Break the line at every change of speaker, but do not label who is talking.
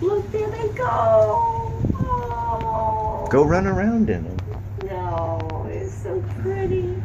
Look, there they go. Oh.
Go run around in them.
No, it's so pretty.